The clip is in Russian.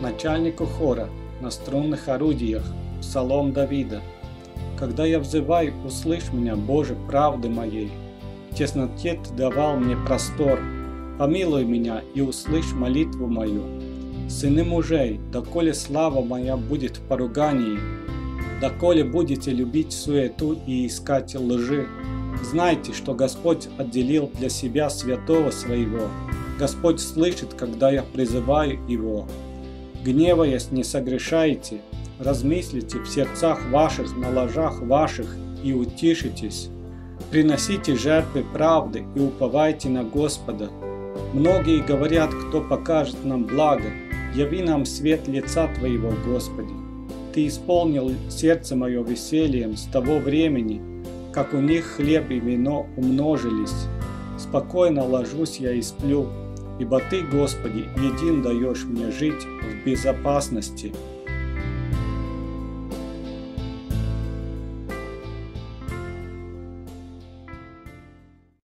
начальнику хора на струнных орудиях, псалом Давида. Когда я взываю, услышь меня, Боже, правды моей. В тесноте Ты давал мне простор, помилуй меня и услышь молитву мою. Сыны мужей, доколе слава моя будет в поругании, доколе будете любить суету и искать лжи, знайте, что Господь отделил для себя святого своего. Господь слышит, когда я призываю Его. Гневаясь, не согрешайте, размыслите в сердцах ваших, на ложах ваших и утишитесь. Приносите жертвы правды и уповайте на Господа. Многие говорят, кто покажет нам благо, яви нам свет лица Твоего, Господи. Ты исполнил сердце мое весельем с того времени, как у них хлеб и вино умножились. Спокойно ложусь я и сплю, ибо Ты, Господи, един даешь мне жить в безопасности.